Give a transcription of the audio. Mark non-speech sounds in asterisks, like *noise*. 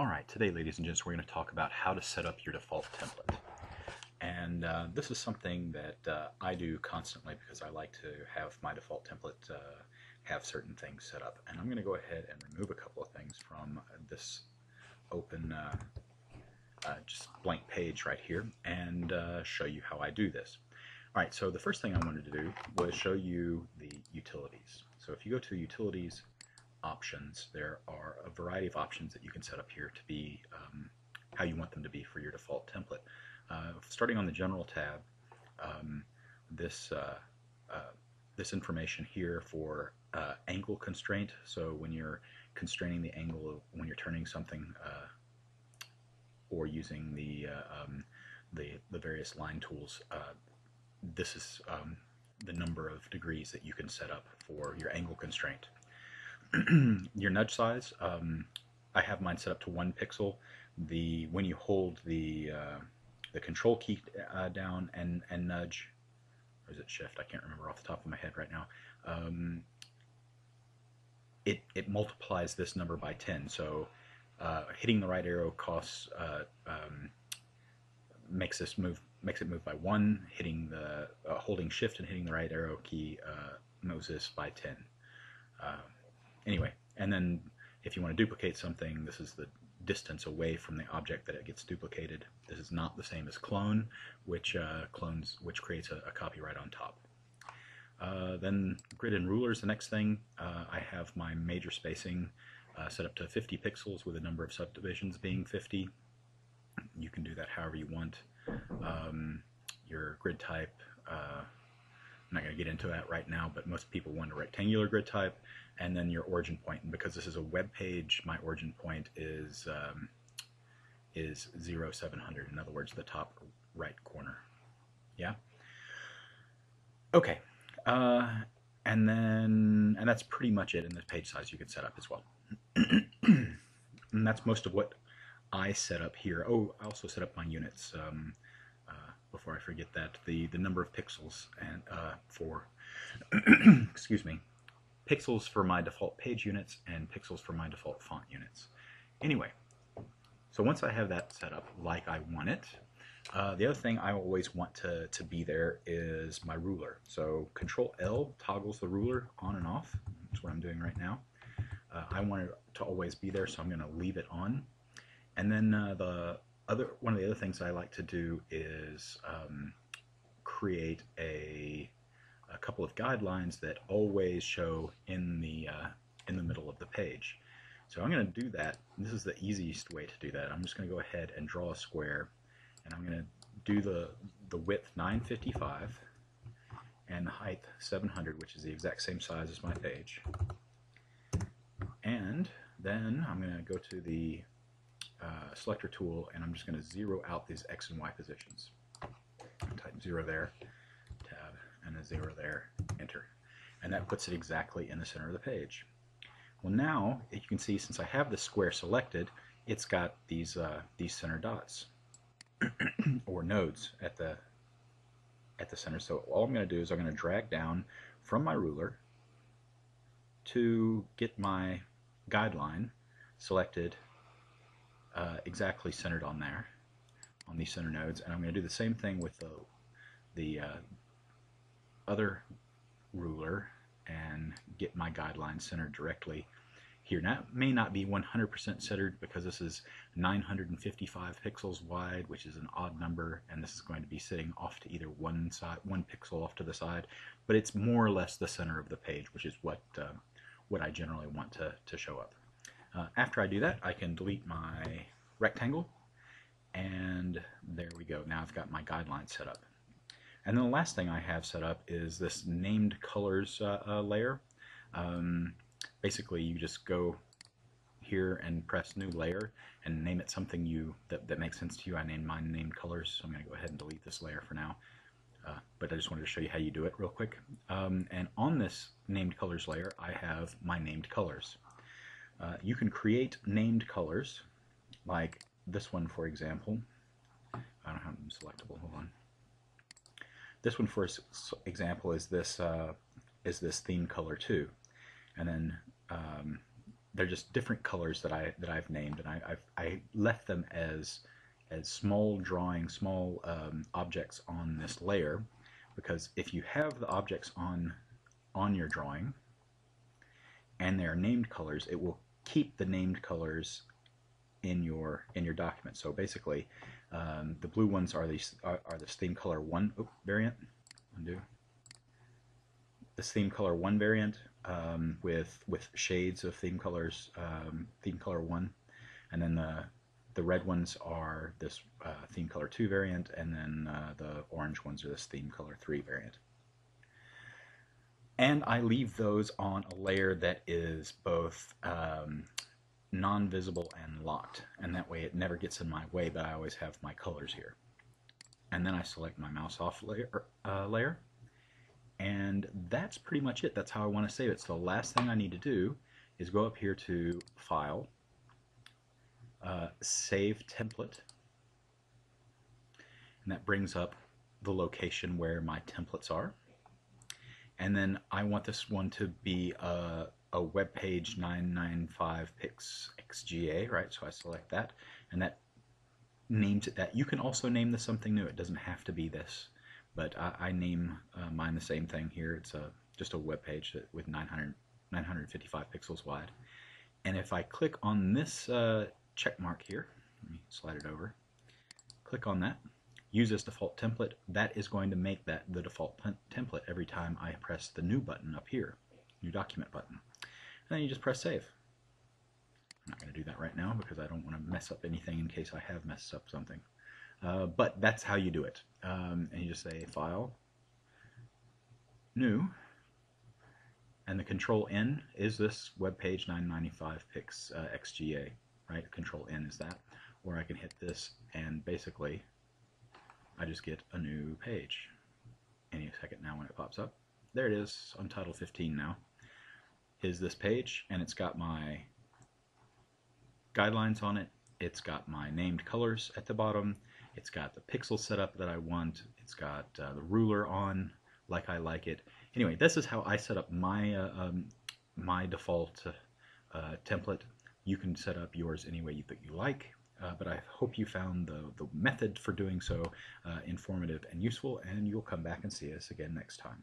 Alright, today ladies and gents we're going to talk about how to set up your default template. And uh, this is something that uh, I do constantly because I like to have my default template uh, have certain things set up. And I'm going to go ahead and remove a couple of things from this open uh, uh, just blank page right here and uh, show you how I do this. Alright, so the first thing I wanted to do was show you the utilities. So if you go to utilities options, there are a variety of options that you can set up here to be um, how you want them to be for your default template. Uh, starting on the General tab, um, this uh, uh, this information here for uh, angle constraint. So when you're constraining the angle when you're turning something uh, or using the uh, um, the the various line tools, this is um, the number of degrees that you can set up for your angle constraint. *clears throat* your nudge size, um, I have mine set up to one pixel. The when you hold the uh, the control key uh, down and and nudge, or is it shift? I can't remember off the top of my head right now. Um, it it multiplies this number by ten. So uh, hitting the right arrow costs uh, um, makes this move makes it move by one. Hitting the uh, holding shift and hitting the right arrow key uh, moves this by ten. Anyway, and then if you want to duplicate something, this is the distance away from the object that it gets duplicated. This is not the same as clone, which uh, clones, which creates a, a copy right on top. Uh, then grid and rulers, the next thing, uh, I have my major spacing uh, set up to 50 pixels with a number of subdivisions being 50. You can do that however you want. Um, your grid type, uh, I'm not going to get into that right now, but most people want a rectangular grid type and then your origin point. And because this is a web page, my origin point is um, is 0700. In other words, the top right corner. Yeah. Okay. Uh, and then, and that's pretty much it in the page size you can set up as well. *clears throat* and that's most of what I set up here. Oh, I also set up my units. Um, before I forget that, the, the number of pixels and uh, for, *clears throat* excuse me, pixels for my default page units and pixels for my default font units. Anyway, so once I have that set up like I want it, uh, the other thing I always want to, to be there is my ruler. So Control L toggles the ruler on and off. That's what I'm doing right now. Uh, I want it to always be there, so I'm going to leave it on. And then uh, the other one of the other things I like to do is um, create a, a couple of guidelines that always show in the uh, in the middle of the page. So I'm going to do that. This is the easiest way to do that. I'm just going to go ahead and draw a square, and I'm going to do the the width 955 and the height 700, which is the exact same size as my page. And then I'm going to go to the uh, selector tool and I'm just going to zero out these X and Y positions. Type 0 there, tab, and a 0 there, enter. And that puts it exactly in the center of the page. Well now, you can see since I have the square selected, it's got these, uh, these center dots, *clears throat* or nodes at the, at the center. So all I'm going to do is I'm going to drag down from my ruler to get my guideline selected uh, exactly centered on there, on these center nodes. And I'm going to do the same thing with the, the uh, other ruler and get my guideline centered directly here. Now, it may not be 100% centered because this is 955 pixels wide, which is an odd number, and this is going to be sitting off to either one side, one pixel off to the side, but it's more or less the center of the page, which is what uh, what I generally want to, to show up. Uh, after I do that, I can delete my rectangle, and there we go. Now I've got my guideline set up. And then the last thing I have set up is this named colors uh, uh, layer. Um, basically, you just go here and press new layer and name it something you that, that makes sense to you. I named mine named colors, so I'm going to go ahead and delete this layer for now. Uh, but I just wanted to show you how you do it real quick. Um, and on this named colors layer, I have my named colors. Uh, you can create named colors, like this one, for example. I don't have them selectable. Hold on. This one, for example, is this uh, is this theme color too, and then um, they're just different colors that I that I've named, and I I've, I left them as as small drawing, small um, objects on this layer, because if you have the objects on on your drawing and they are named colors, it will keep the named colors in your in your document. So basically, um, the blue ones are these are, are this theme color one oh, variant. Undo. This theme color one variant um, with with shades of theme colors, um, theme color one, and then the the red ones are this uh, theme color 2 variant, and then uh, the orange ones are this theme color 3 variant. And I leave those on a layer that is both um, non-visible and locked, and that way it never gets in my way, but I always have my colors here. And then I select my mouse off layer, uh, layer and that's pretty much it. That's how I want to save it. So the last thing I need to do is go up here to File, uh, Save Template, and that brings up the location where my templates are. And then I want this one to be a, a web page 995 pix XGA, right? So I select that, and that names it that. You can also name this something new. It doesn't have to be this but I, I name uh, mine the same thing here. It's a just a web page with 900, 955 pixels wide. And if I click on this uh, check mark here, let me slide it over, click on that, use as default template, that is going to make that the default template every time I press the new button up here, new document button. And then you just press save. I'm not going to do that right now because I don't want to mess up anything in case I have messed up something. Uh, but that's how you do it. Um, and you just say File, New, and the Control N is this web page 995 pix uh, XGA, right? Control N is that. Or I can hit this and basically I just get a new page. Any second now when it pops up. There it is Untitled 15 now. Is this page and it's got my guidelines on it. It's got my named colors at the bottom it's got the pixel setup that I want. It's got uh, the ruler on like I like it. Anyway, this is how I set up my uh, um, my default uh, template. You can set up yours any way that you like, uh, but I hope you found the, the method for doing so uh, informative and useful, and you'll come back and see us again next time.